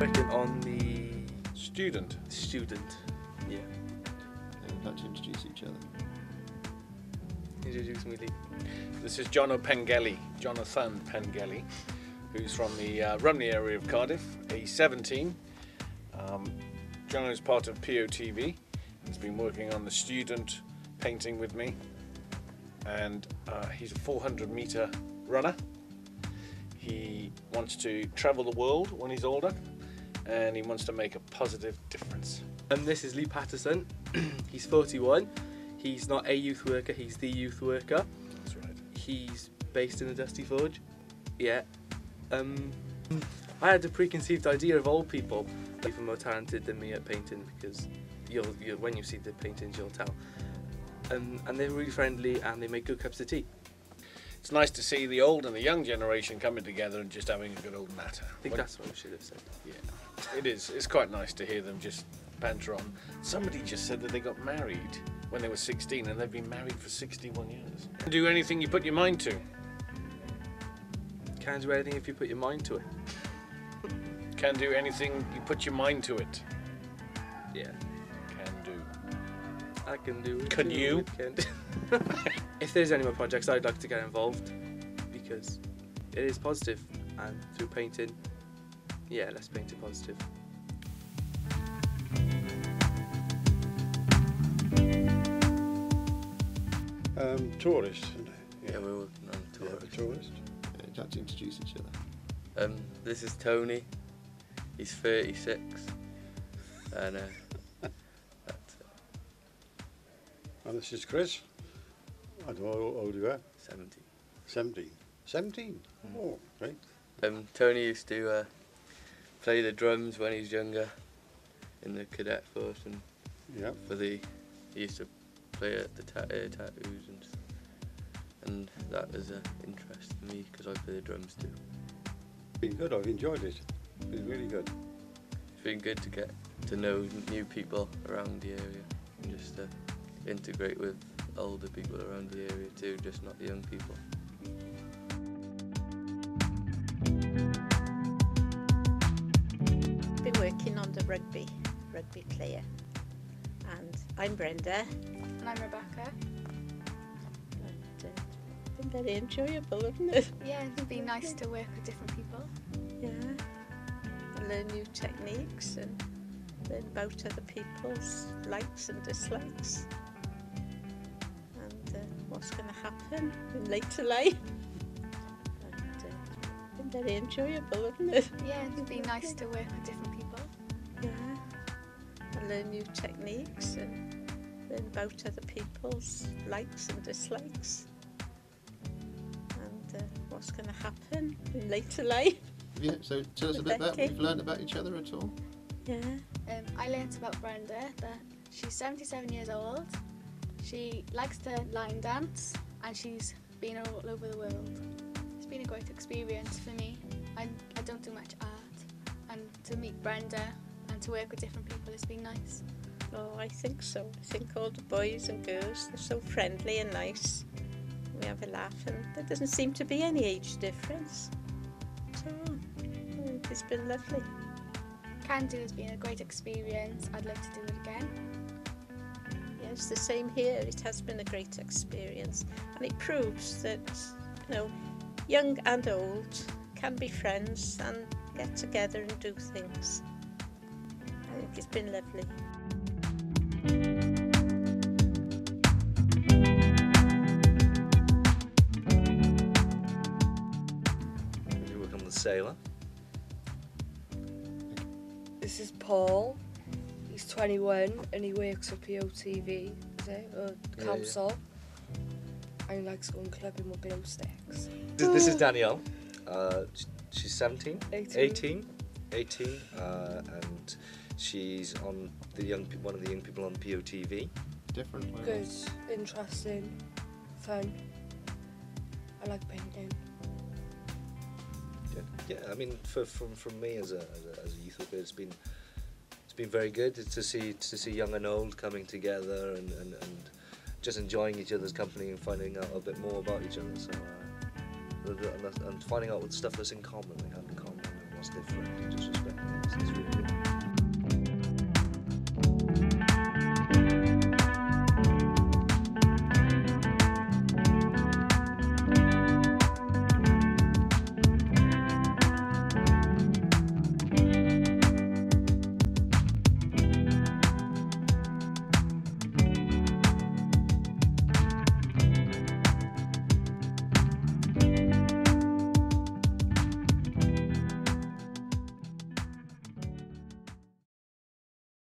Working on the Student. student. Yeah. They'd like to introduce each other. Introduce me, Lee. This is Jono Pengelly, Jonathan Pengelly, who's from the uh, Rumney area of Cardiff. He's 17. Um, Jono is part of POTV. He's been working on the student painting with me, and uh, he's a 400 meter runner. He wants to travel the world when he's older, and he wants to make a positive difference. And this is Lee Patterson. he's 41. He's not a youth worker, he's the youth worker. That's right. He's based in the Dusty Forge. Yeah. Um, I had a preconceived idea of old people even more talented than me at painting because you'll, you'll when you see the paintings you'll tell. Um, and they're really friendly and they make good cups of tea. It's nice to see the old and the young generation coming together and just having a good old natter. I think When- that's what we should have said. Yeah, it is. It's quite nice to hear them just banter on. Somebody just said that they got married when they were 16 and they've been married for 61 years. Can do anything you put your mind to. Can do anything if you put your mind to it. Can do anything you put your mind to it. Yeah. Can do. I can do it. Can too, you? Can do. if there's any more projects, I'd like to get involved because it is positive, and through painting, yeah, let's paint it positive. Um, tourist, isn't? Yeah, we're working on Yeah, tour. a tourist. They'd like to introduce each other. Um, this is Tony. He's 36, and uh, that's it. And this is Chris. I don't know how old you are. 70. 17. 17? Oh, great. Um, Tony used to uh, play the drums when he was younger in the cadet force, and Yeah. for the he used to play at the ta- uh, tattoos and stuff. and that is an interest to me because I play the drums too. Been good. I've enjoyed it. Been really good. It's been good to get to know new people around the area and just to integrate with older people around the area too, just not the young people. Rugby, rugby player. And I'm Brenda. And I'm Rebecca. And, uh, been very enjoyable, isn't it? Yeah, it's been nice to work with different people. Yeah. And learn new techniques and learn about other people's likes and dislikes. And uh, what's going to happen in later life. And uh, been very enjoyable, isn't it? Yeah, it's been nice to work with different people. Yeah. And learn new techniques and learn about other people's likes and dislikes. And uh, what's going to happen in later life. Yeah, so tell us a bit about what you've learned about each other at all. Yeah. Um, I learnt about Brenda that she's 77 years old. She likes to line dance and she's been all over the world. It's been a great experience for me. I, I don't do much art and to meet Brenda and to work with different people has been nice. Oh, I think so. I think all the boys and girls, they're so friendly and nice. We have a laugh and there doesn't seem to be any age difference. So, oh, it's been lovely. Can do has been a great experience. I'd love to do it again. It's the same here. It has been a great experience, and it proves that you know, young and old can be friends and get together and do things. I it's been lovely. You work on the sailor. This is Paul. He's 21 and he works for POTV, is it? Or Yeah, council. And he likes going clubbing with Bill Sticks. This, this is Danielle. Uh, sh- she's 17, 18. 18, 18 uh, and she's on the young one of the young people on POTV. Different. Good, interesting, fun. I like painting. Yeah, yeah. I mean, for, from from me as a, as a as a youth worker, it's been it's been very good to see to see young and old coming together and, and, and just enjoying each other's company and finding out a bit more about each other. So uh, and, and- and finding out what stuff that's in common, we have in common, and what's different.